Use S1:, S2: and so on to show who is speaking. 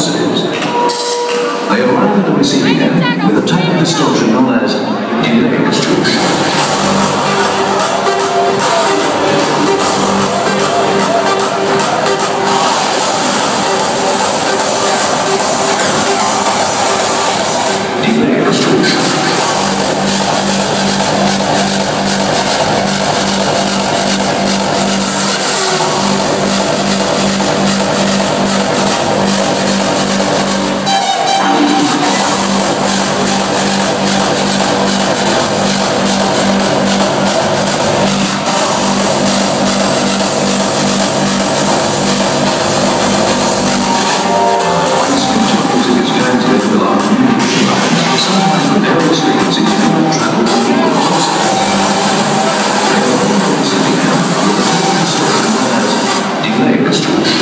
S1: positives. They arrive at the receiving end with a type of distortion known as delay. Christ.